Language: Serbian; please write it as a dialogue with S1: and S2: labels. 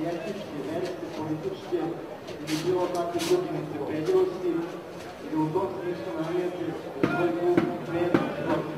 S1: i etičke, verske, političke ili bilo kakve druge neprepedivosti i da u tom smislu namijete svoj klub prednost